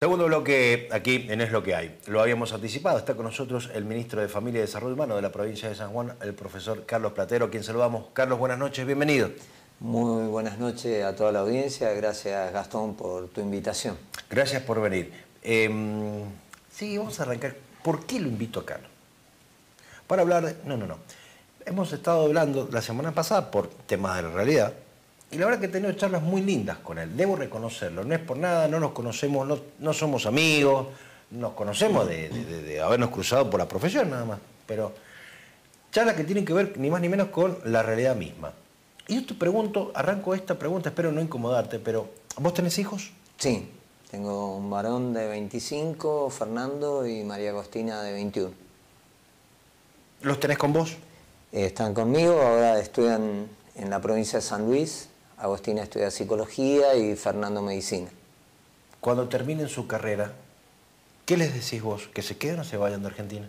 Segundo bloque aquí en Es lo que hay. Lo habíamos anticipado. Está con nosotros el ministro de Familia y Desarrollo Humano de la provincia de San Juan, el profesor Carlos Platero, a quien saludamos. Carlos, buenas noches, bienvenido. Muy buenas noches a toda la audiencia. Gracias, Gastón, por tu invitación. Gracias por venir. Em, sí, vamos a arrancar. ¿Por qué lo invito a Carlos? Para hablar de... No, no, no. Hemos estado hablando la semana pasada por temas de la realidad y la verdad que he tenido charlas muy lindas con él, debo reconocerlo, no es por nada, no nos conocemos, no, somos amigos, nos conocemos de, habernos cruzado por la profesión nada más, pero charlas que tienen que ver ni más ni menos con la realidad misma. Y yo te pregunto, arranco esta pregunta, espero no incomodarte, pero ¿vos tenés hijos? Sí, tengo un varón de 25, Fernando, y María Agostina de 21. ¿Los tenés con vos? están conmigo, ahora estudian en la provincia de San Luis, Agostina estudia psicología y Fernando medicina. Cuando terminen su carrera, ¿qué les decís vos? ¿Que se queden o se vayan de Argentina?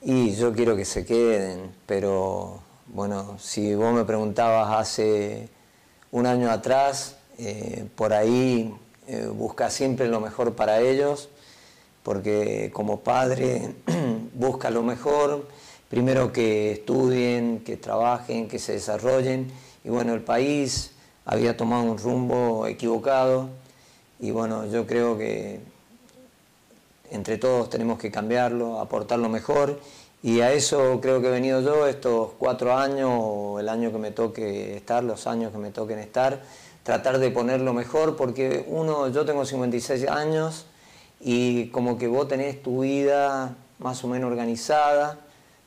Y yo quiero que se queden, pero bueno, si vos me preguntabas hace un año atrás, eh, por ahí eh, busca siempre lo mejor para ellos, porque como padre busca lo mejor, primero que estudien, que trabajen, que se desarrollen, y bueno, el país había tomado un rumbo equivocado y bueno, yo creo que entre todos tenemos que cambiarlo, aportarlo mejor y a eso creo que he venido yo estos cuatro años o el año que me toque estar, los años que me toquen estar, tratar de ponerlo mejor porque uno, yo tengo 56 años y como que vos tenés tu vida más o menos organizada,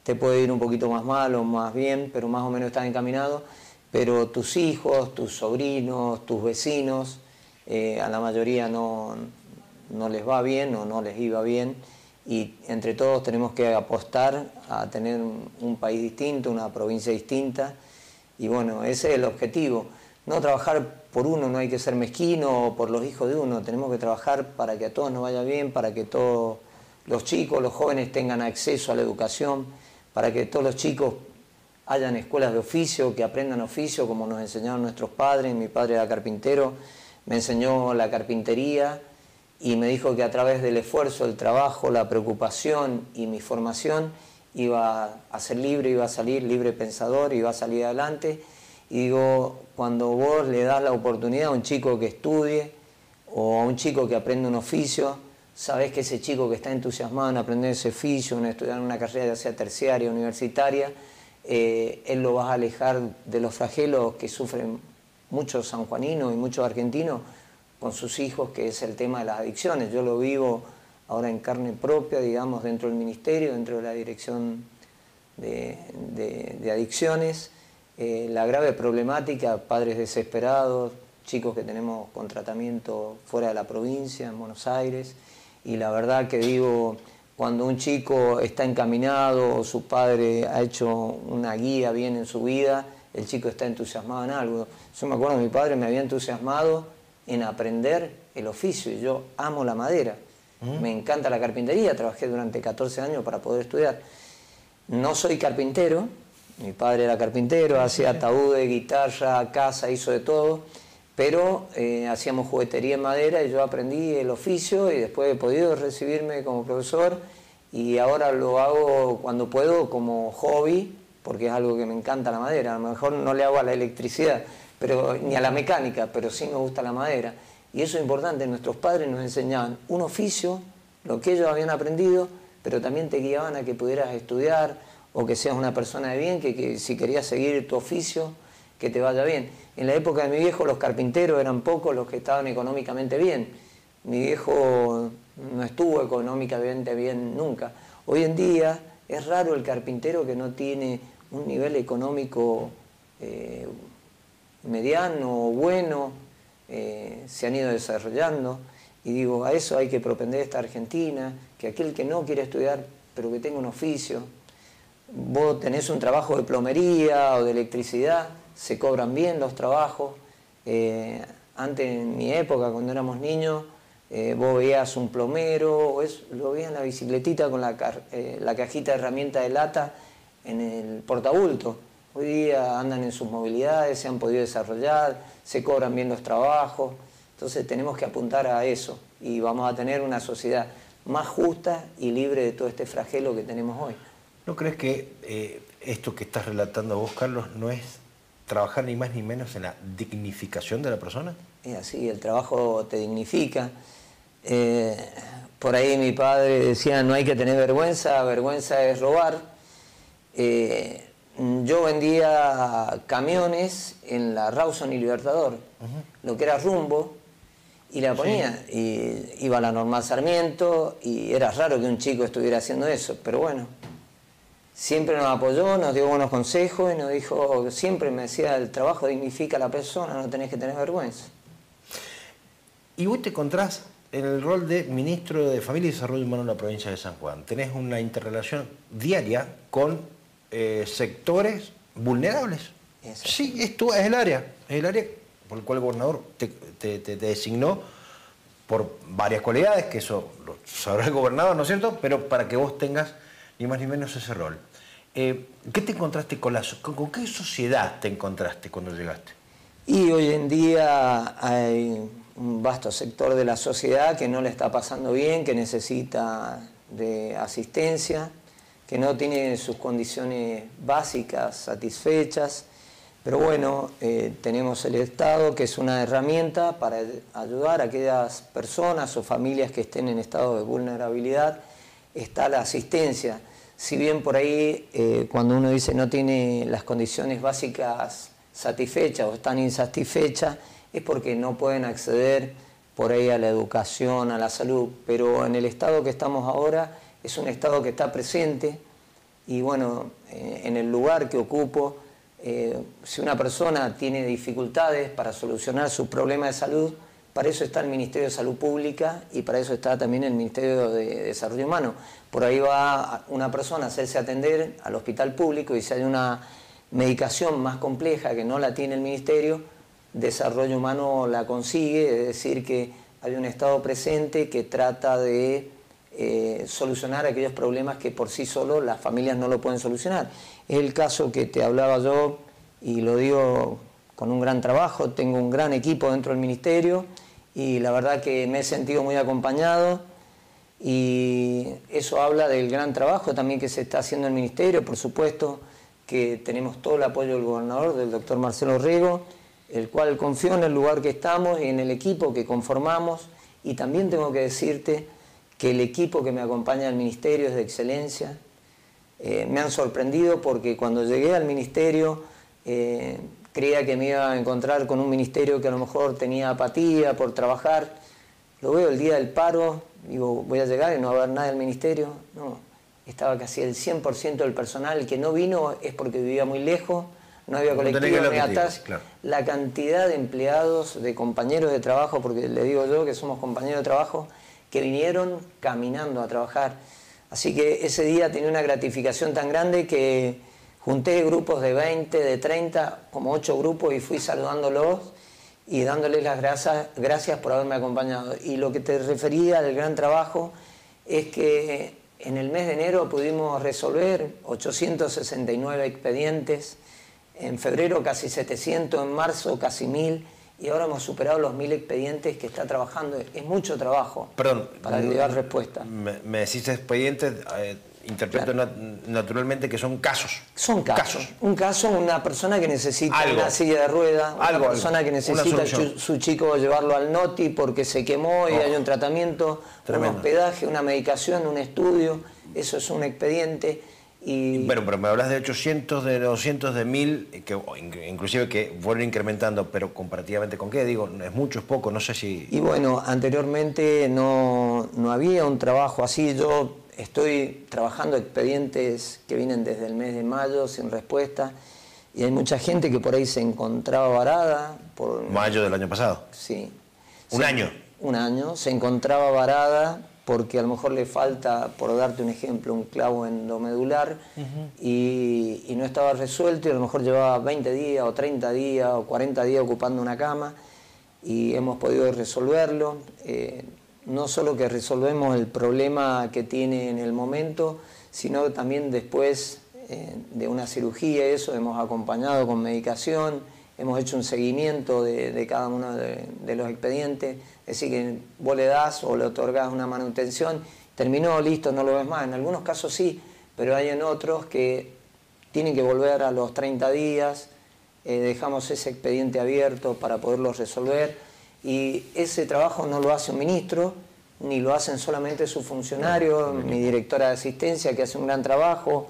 te puede ir un poquito más mal o más bien, pero más o menos estás encaminado pero tus hijos, tus sobrinos, tus vecinos, eh, a la mayoría no, no les va bien o no les iba bien. Y entre todos tenemos que apostar a tener un país distinto, una provincia distinta. Y bueno, ese es el objetivo. No trabajar por uno, no hay que ser mezquino o por los hijos de uno, tenemos que trabajar para que a todos nos vaya bien, para que todos los chicos, los jóvenes tengan acceso a la educación, para que todos los chicos hayan escuelas de oficio, que aprendan oficio como nos enseñaron nuestros padres. Mi padre era carpintero, me enseñó la carpintería y me dijo que a través del esfuerzo, el trabajo, la preocupación y mi formación iba a ser libre, iba a salir libre pensador, iba a salir adelante. Y digo, cuando vos le das la oportunidad a un chico que estudie o a un chico que aprende un oficio, sabés que ese chico que está entusiasmado en aprender ese oficio, en estudiar una carrera ya sea terciaria, universitaria, eh, él lo vas a alejar de los flagelos que sufren muchos sanjuaninos y muchos argentinos con sus hijos, que es el tema de las adicciones. Yo lo vivo ahora en carne propia, digamos, dentro del ministerio, dentro de la dirección de, adicciones, eh, la grave problemática, padres desesperados, chicos que tenemos con tratamiento fuera de la provincia, en Buenos Aires, y la verdad que digo, cuando un chico está encaminado o su padre ha hecho una guía bien en su vida, el chico está entusiasmado en algo. Yo me acuerdo, mi padre me había entusiasmado en aprender el oficio y yo amo la madera. Mm. Me encanta la carpintería, trabajé durante 14 años para poder estudiar. No soy carpintero, mi padre era carpintero, hacía ataúdes, guitarra, casa, hizo de todo, pero eh, hacíamos juguetería en madera y yo aprendí el oficio y después he podido recibirme como profesor y ahora lo hago cuando puedo como hobby, porque es algo que me encanta la madera. A lo mejor no le hago a la electricidad pero, ni a la mecánica, pero sí me gusta la madera. Y eso es importante, nuestros padres nos enseñaban un oficio, lo que ellos habían aprendido, pero también te guiaban a que pudieras estudiar o que seas una persona de bien, que, que si querías seguir tu oficio, que te vaya bien. En la época de mi viejo los carpinteros eran pocos los que estaban económicamente bien. Mi viejo no estuvo económicamente bien nunca. Hoy en día es raro el carpintero que no tiene un nivel económico eh, mediano o bueno, eh, se han ido desarrollando. Y digo, a eso hay que propender esta Argentina, que aquel que no quiere estudiar, pero que tenga un oficio, vos tenés un trabajo de plomería o de electricidad, se cobran bien los trabajos. Eh, antes, en mi época, cuando éramos niños, eh, vos veías un plomero, o es, lo veías en la bicicletita con la, eh, la cajita de herramienta de lata en el portabulto. Hoy día andan en sus movilidades, se han podido desarrollar, se cobran bien los trabajos. Entonces tenemos que apuntar a eso y vamos a tener una sociedad más justa y libre de todo este flagelo que tenemos hoy. ¿No crees que esto que estás relatando vos, Carlos, no es trabajar ni más ni menos en la dignificación de la persona? Es así, el trabajo te dignifica. Eh, por ahí mi padre decía, no hay que tener vergüenza, vergüenza es robar. Eh, yo vendía camiones en la Rawson y Libertador, lo que era rumbo, y la ponía. Y iba a la normal Sarmiento, y era raro que un chico estuviera haciendo eso, pero bueno, siempre nos apoyó, nos dio buenos consejos y nos dijo, siempre me decía, el trabajo dignifica a la persona, no tenés que tener vergüenza. Y vos te encontrás en el rol de ministro de Familia y Desarrollo Humano en la provincia de San Juan. Tenés una interrelación diaria con eh, sectores vulnerables. Sí, esto es el área, es el área por el cual el gobernador te, designó por varias cualidades, que eso lo sabrá el gobernador, ¿no es cierto? Pero para que vos tengas ni más ni menos ese rol. Eh, ¿Qué te encontraste con la con qué sociedad te encontraste cuando llegaste? Y hoy en día hay un vasto sector de la sociedad que no le está pasando bien, que necesita de asistencia, que no tiene sus condiciones básicas satisfechas. Pero bueno, eh, tenemos el Estado que es una herramienta para ayudar a aquellas personas o familias que estén en estado de vulnerabilidad. Está la asistencia. Si bien por ahí eh, cuando uno dice no tiene las condiciones básicas satisfechas o están insatisfechas, es porque no pueden acceder por ahí a la educación, a la salud, pero en el estado que estamos ahora es un estado que está presente y bueno, eh, en el lugar que ocupo, eh, si una persona tiene dificultades para solucionar su problema de salud, para eso está el Ministerio de Salud Pública y para eso está también el Ministerio de Desarrollo Humano. Por ahí va una persona a hacerse atender al hospital público y si hay una medicación más compleja que no la tiene el Ministerio, desarrollo humano la consigue, es decir, que hay un Estado presente que trata de eh, solucionar aquellos problemas que por sí solo las familias no lo pueden solucionar. Es el caso que te hablaba yo y lo digo con un gran trabajo, tengo un gran equipo dentro del ministerio y la verdad que me he sentido muy acompañado y eso habla del gran trabajo también que se está haciendo en el ministerio, por supuesto que tenemos todo el apoyo del gobernador, del doctor Marcelo Rego, el cual confío en el lugar que estamos y en el equipo que conformamos. Y también tengo que decirte que el equipo que me acompaña al ministerio es de excelencia. Eh, me han sorprendido porque cuando llegué al ministerio eh, creía que me iba a encontrar con un ministerio que a lo mejor tenía apatía por trabajar. Lo veo el día del paro, digo, voy a llegar y no va a haber nada del ministerio. No, estaba casi el 100% del personal que no vino es porque vivía muy lejos no había colectivo ni atrás. La cantidad de empleados, de compañeros de trabajo, porque le digo yo que somos compañeros de trabajo, que vinieron caminando a trabajar. Así que ese día tenía una gratificación tan grande que junté grupos de 20, de 30, como 8 grupos y fui saludándolos y dándoles las gracias, gracias por haberme acompañado. Y lo que te refería del gran trabajo es que en el mes de enero pudimos resolver 869 expedientes, en febrero casi 700, en marzo casi 1000 y ahora hemos superado los 1000 expedientes que está trabajando. Es mucho trabajo Perdón, para llevar respuesta. Me, decís expedientes, eh, interpreto naturalmente que son casos. Son casos. Un caso, una persona que necesita una silla de rueda, una persona que necesita su chico llevarlo al NOTI porque se quemó y oh. hay un tratamiento, un hospedaje, una medicación, un estudio. Eso es un expediente bueno, pero me hablas de 800, de 200, de 1000, eh, que, inclusive que fueron incrementando, pero comparativamente con qué, digo, es mucho, es poco, no sé si... Y bueno, anteriormente no, no había un trabajo así, yo estoy trabajando expedientes que vienen desde el mes de mayo sin respuesta y hay mucha gente que por ahí se encontraba varada. Por, mayo del año pasado. Sí. ¿Un año? Un año, se encontraba varada porque a lo mejor le falta, por darte un ejemplo, un clavo endomedular y, y, no estaba resuelto y a lo mejor llevaba 20 días o 30 días o 40 días ocupando una cama y hemos podido resolverlo. Eh, no solo que resolvemos el problema que tiene en el momento, sino también después eh, de una cirugía, eso hemos acompañado con medicación hemos hecho un seguimiento de, cada uno de, los expedientes, es decir, que vos le das o le otorgás una manutención, terminó, listo, no lo ves más. En algunos casos sí, pero hay en otros que tienen que volver a los 30 días, eh, dejamos ese expediente abierto para poderlo resolver y ese trabajo no lo hace un ministro, ni lo hacen solamente sus funcionarios, mi directora de asistencia que hace un gran trabajo,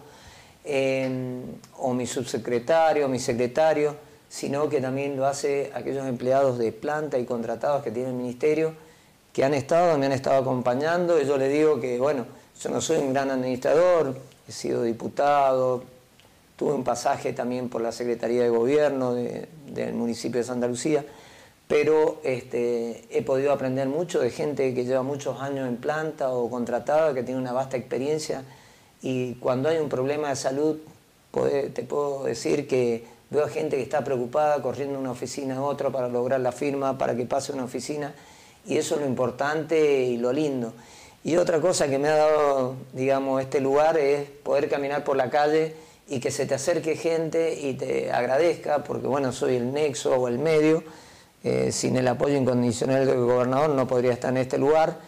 eh, o mi subsecretario, mi secretario, sino que también lo hace aquellos empleados de planta y contratados que tiene el ministerio, que han estado, me han estado acompañando, y yo les digo que, bueno, yo no soy un gran administrador, he sido diputado, tuve un pasaje también por la Secretaría de Gobierno del municipio de Santa Lucía, pero este, he podido aprender mucho de gente que lleva muchos años en planta o contratada, que tiene una vasta experiencia, y cuando hay un problema de salud, te puedo decir que Veo a gente que está preocupada corriendo de una oficina a otra para lograr la firma, para que pase una oficina, y eso es lo importante y lo lindo. Y otra cosa que me ha dado, digamos, este lugar es poder caminar por la calle y que se te acerque gente y te agradezca, porque bueno, soy el nexo o el medio, eh, sin el apoyo incondicional del gobernador no podría estar en este lugar,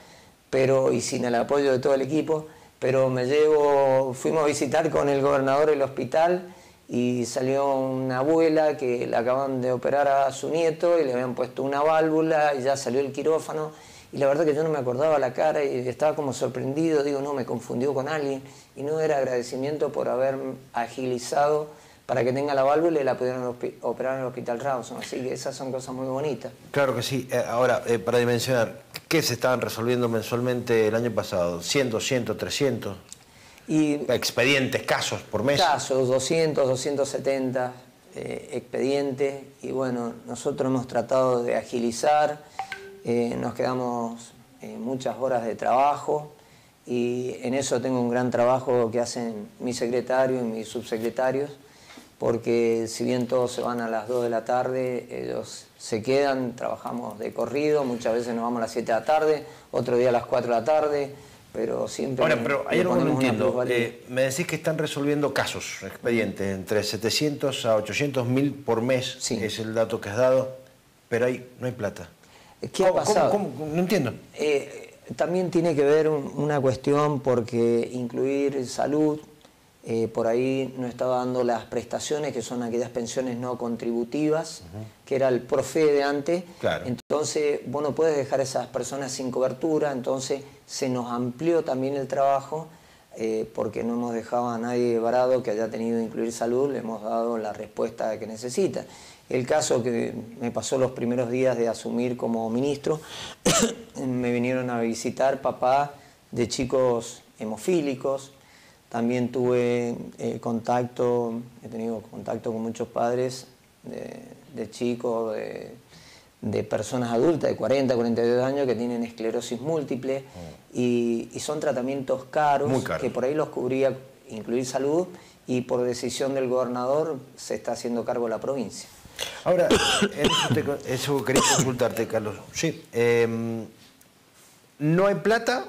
pero y sin el apoyo de todo el equipo, pero me llevo, fuimos a visitar con el gobernador el hospital y salió una abuela que le acaban de operar a su nieto y le habían puesto una válvula y ya salió el quirófano. Y la verdad que yo no me acordaba la cara y estaba como sorprendido, digo, no, me confundió con alguien. Y no era agradecimiento por haber agilizado para que tenga la válvula y la pudieran operar en el Hospital Rawson. Así que esas son cosas muy bonitas. Claro que sí. Eh, ahora, eh, para dimensionar, ¿qué se estaban resolviendo mensualmente el año pasado? ¿100, 200, 300? expedientes, casos por mes. Casos, 200, 270 eh, expedientes. Y bueno, nosotros hemos tratado de agilizar, eh, nos quedamos muchas horas de trabajo y en eso tengo un gran trabajo que hacen mi secretario y mis subsecretarios, porque si bien todos se van a las 2 de la tarde, ellos se quedan, trabajamos de corrido, muchas veces nos vamos a las 7 de la tarde, otro día a las 4 de la tarde pero siempre... Ahora, pero hay algo que no entiendo. Eh, me decís que están resolviendo casos, expedientes, entre 700 a 800 mil por mes, es el dato que has dado, pero ahí no hay plata. ¿Qué ha pasado? No entiendo. Eh, también tiene que ver una cuestión porque incluir salud, eh, por ahí no estaba dando las prestaciones, que son aquellas pensiones no contributivas, que era el profe de antes. Entonces, vos no puedes dejar a esas personas sin cobertura, entonces se nos amplió también el trabajo, eh, porque no hemos dejado a nadie varado que haya tenido que incluir salud, le hemos dado la respuesta que necesita. El caso que me pasó los primeros días de asumir como ministro, me vinieron a visitar papá de chicos hemofílicos, también tuve eh, contacto, he tenido contacto con muchos padres de, chicos, de, personas adultas de 40, 42 años que tienen esclerosis múltiple mm. y, son tratamiamentos caros, que por ahí los cubría incluir salud y por decisión del gobernador se está haciendo cargo la provincia. Ahora, eso, quería consultarte, Carlos. Sí, em, no hay plata,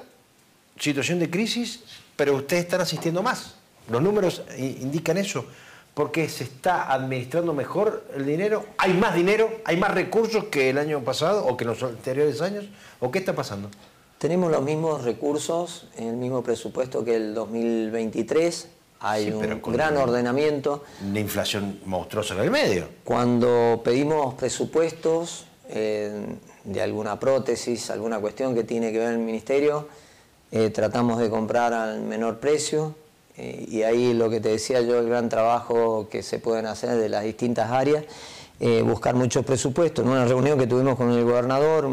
situación de crisis, pero ustedes están asistiendo más. Los números indican eso, porque se está administrando mejor el dinero, hay más dinero, hay más recursos que el año pasado o que en los anteriores años, o qué está pasando. Tenemos los mismos recursos, el mismo presupuesto que el 2023, hay un gran ordenamiento. Una inflación monstruosa en el medio. Cuando pedimos presupuestos eh, de alguna prótesis, alguna cuestión que tiene que ver el ministerio, eh, tratamos de comprar al menor precio eh, y ahí lo que te decía yo, el gran trabajo que se pueden hacer de las distintas áreas, eh, buscar muchos presupuestos. En una reunión que tuvimos con el gobernador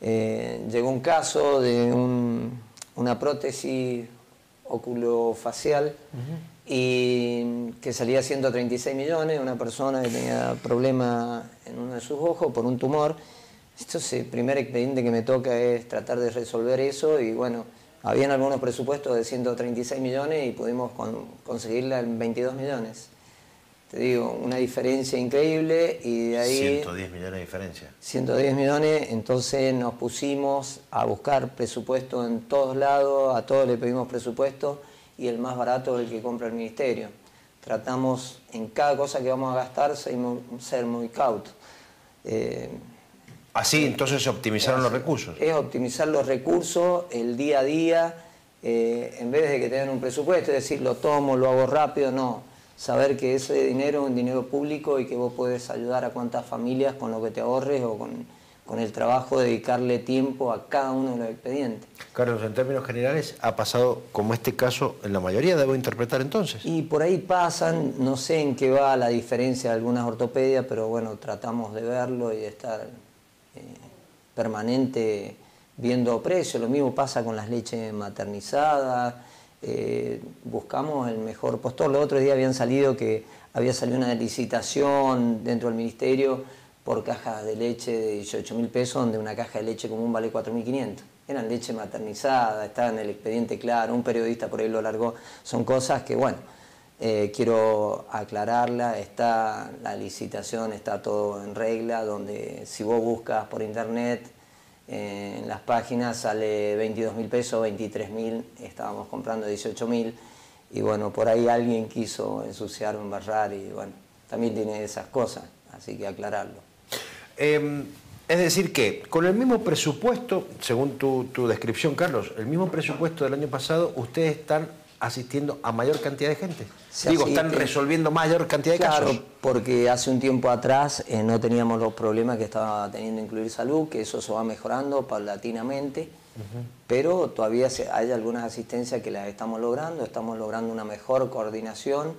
llegó un caso de una prótesis oculofacial y que salía 136 millones, una persona que tenía problema en uno de sus ojos por un tumor entonces, el primer expediente que me toca es tratar de resolver eso y bueno, habían algunos presupuestos de 136 millones y pudimos conseguirla en 22 millones. Te digo, una diferencia increíble y de ahí... 110 millones de diferencia. 110 millones, entonces nos pusimos a buscar presupuesto en todos lados, a todos le pedimos presupuesto y el más barato es el que compra el ministerio. tratamos en cada cosa que vamos a gastar ser muy, ser muy cautos. Eh, Así entonces se optimizaron los recursos. Es optimizar los recursos, el día a día, eh, en vez de que tengan un presupuesto, es decir, lo tomo, lo hago rápido, no. Saber que ese dinero es un dinero público y que vos puedes ayudar a cuantas familias con lo que te ahorres o con, con el trabajo, dedicarle tiempo a cada uno de los expedientes. Carlos, en términos generales, ha pasado como este caso en la mayoría, debo interpretar entonces. Y por ahí pasan, no sé en qué va la diferencia de algunas ortopedias, pero bueno, tratamos de verlo y de estar permanente viendo precios. Lo mismo pasa con las leches maternizadas. Eh, buscamos el mejor postor. Los otros días habían salido que había salido una licitación dentro del ministerio por cajas de leche de 18 mil pesos, donde una caja de leche común vale 4.500. Eran leche maternizada, estaba en el expediente claro, un periodista por ahí lo largó. Son cosas que, bueno, eh, quiero aclararla, está la licitación, está todo en regla, donde si vos buscas por internet eh, en las páginas sale 22 mil pesos, 23 mil, estábamos comprando 18 mil y bueno, por ahí alguien quiso ensuciar embarrar y bueno, también tiene esas cosas, así que aclararlo. Em, es decir que con el mismo presupuesto, según tu, tu descripción Carlos, el mismo presupuesto del año pasado, ustedes están asistiendo a mayor cantidad de gente. Digo, están resolviendo mayor cantidad de claro, casos. porque hace un tiempo atrás eh, no teníamos los problemas que estaba teniendo Incluir Salud, que eso se va mejorando paulatinamente, pero todavía hay algunas asistencias que las estamos logrando, estamos logrando una mejor coordinación,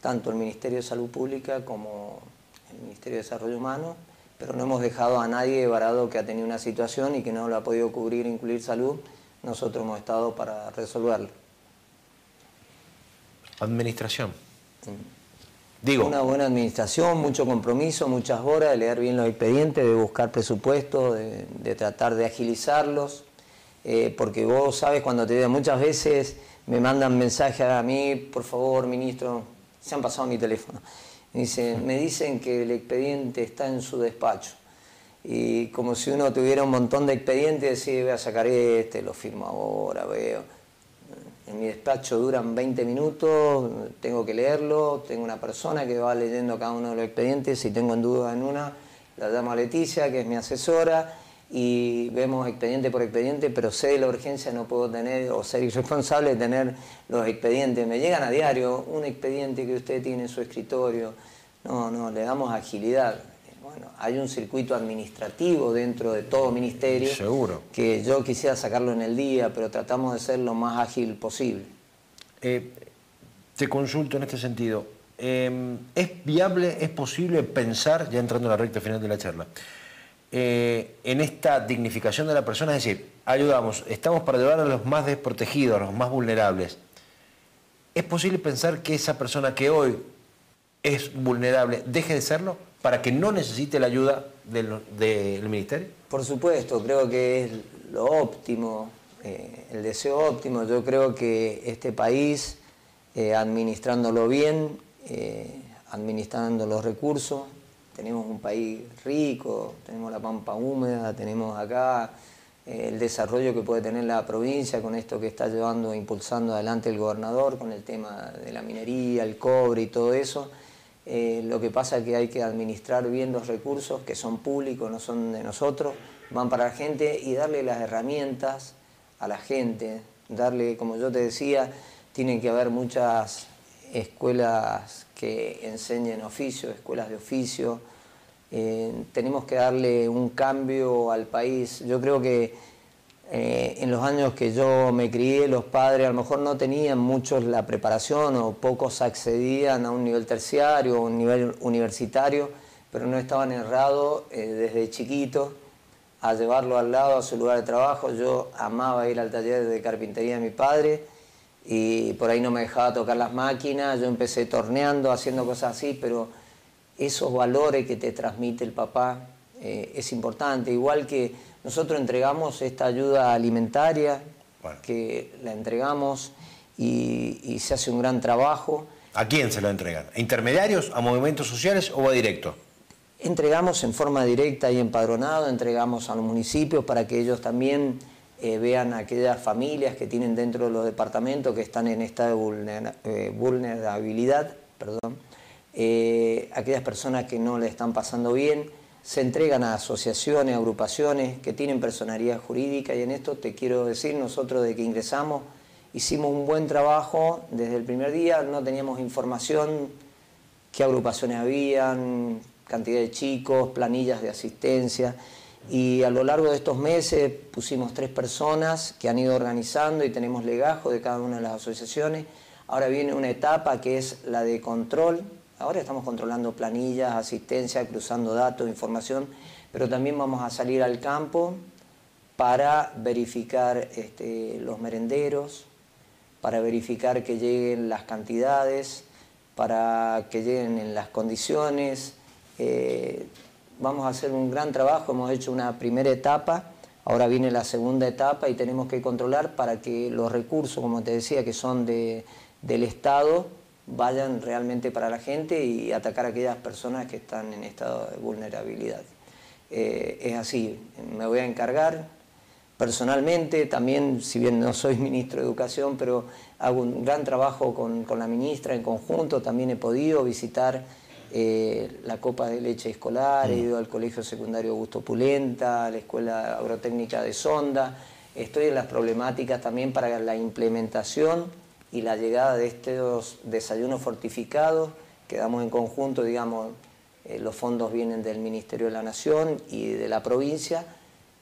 tanto el Ministerio de Salud Pública como el Ministerio de Desarrollo Humano, pero no hemos dejado a nadie varado que ha tenido una situación y que no lo ha podido cubrir Incluir Salud, nosotros hemos estado para resolverlo. Administración. Digo. Una buena administración, mucho compromiso, muchas horas de leer bien los expedientes, de buscar presupuestos, de, tratar de agilizarlos, eh, porque vos sabes cuando te digo, muchas veces me mandan mensajes a mí, por favor, ministro, se han pasado mi teléfono. Me dicen, me dicen que el expediente está en su despacho. Y como si uno tuviera un montón de expedientes, decir, voy a sacar este, lo firmo ahora, veo en mi despacho duran 20 minutos, tengo que leerlo, tengo una persona que va leyendo cada uno de los expedientes, si tengo en duda en una, la llamo a Leticia, que es mi asesora, y vemos expediente por expediente, pero sé de la urgencia, no puedo tener, o ser irresponsable de tener los expedientes. Me llegan a diario un expediente que usted tiene en su escritorio. No, no, le damos agilidad bueno, hay un circuito administrativo dentro de todo ministerio. Seguro. Que yo quisiera sacarlo en el día, pero tratamos de ser lo más ágil posible. Eh, te consulto en este sentido. Em, ¿Es viable, es posible pensar, ya entrando en la recta final de la charla, eh, en esta dignificación de la persona? Es decir, ayudamos, estamos para ayudar a los más desprotegidos, a los más vulnerables. ¿Es posible pensar que esa persona que hoy es vulnerable deje de serlo? Para que no necesite la ayuda del, Ministerio? Por supuesto, creo que es lo óptimo, eh, el deseo óptimo. Yo creo que este país, eh, administrándolo bien, eh, administrando los recursos, tenemos un país rico, tenemos la pampa húmeda, tenemos acá el desarrollo que puede tener la provincia con esto que está llevando, impulsando adelante el gobernador con el tema de la minería, el cobre y todo eso. Eh, lo que pasa es que hay que administrar bien los recursos que son públicos, no son de nosotros, van para la gente y darle las herramientas a la gente, darle, como yo te decía, tienen que haber muchas escuelas que enseñen oficio, escuelas de oficio, eh, tenemos que darle un cambio al país. Yo creo que eh, en los años que yo me crié, los padres a lo mejor no tenían muchos la preparación o pocos accedían a un nivel terciario o un nivel universitario, pero no estaban errados eh, desde chiquito a llevarlo al lado a su lugar de trabajo. Yo amaba ir al taller de carpintería de mi padre y por ahí no me dejaba tocar las máquinas. Yo empecé torneando, haciendo cosas así, pero esos valores que te transmite el papá eh, es importante. Igual que nosotros entregamos esta ayuda alimentaria, que la entregamos y, se hace un gran trabajo. ¿A quién se lo entregan? ¿A intermediarios, a movimientos sociales o a directo? Entregamos en forma directa y empadronado, entregamos a los municipios para que ellos también eh, vean a aquellas familias que tienen dentro de los departamentos que están en esta de eh, vulnerabilidad perdón, eh, aquellas personas que no le están pasando bien, se entregan a asociaciones, agrupaciones que tienen personalidad jurídica y en esto te quiero decir, nosotros de que ingresamos hicimos un buen trabajo desde el primer día, no teníamos información qué agrupaciones habían, cantidad de chicos, planillas de asistencia y a lo largo de estos meses pusimos tres personas que han ido organizando y tenemos legajo de cada una de las asociaciones. Ahora viene una etapa que es la de control. Ahora estamos controlando planillas, asistencia, cruzando datos, información, pero también vamos a salir al campo para verificar este, los merenderos, para verificar que lleguen las cantidades, para que lleguen en las condiciones. Eh, vamos a hacer un gran trabajo, hemos hecho una primera etapa, ahora viene la segunda etapa y tenemos que controlar para que los recursos, como te decía, que son de, del Estado, vayan realmente para la gente y atacar a aquellas personas que están en estado de vulnerabilidad. Eh, es así, me voy a encargar personalmente, también, si bien no soy ministro de Educación, pero hago un gran trabajo con, con la ministra en conjunto, también he podido visitar eh, la copa de leche escolar, he mm. ido al colegio secundario Augusto Pulenta, a la escuela agrotécnica de Sonda. Estoy en las problemáticas también para la implementación y la llegada de estos desayunos fortificados que damos en conjunto, digamos, eh, los fondos vienen del Ministerio de la Nación y de la provincia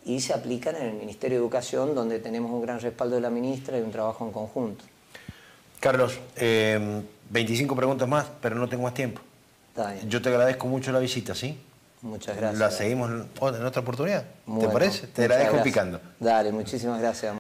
y se aplican en el Ministerio de Educación, donde tenemos un gran respaldo de la ministra y un trabajo en conjunto. Carlos, 25 eh, preguntas más, pero no tengo más tiempo. Yo te agradezco mucho la visita, ¿sí? Muchas gracias. La seguimos en otra oportunidad. ¿Te parece? Te agradezco picando. Dale, muchísimas gracias.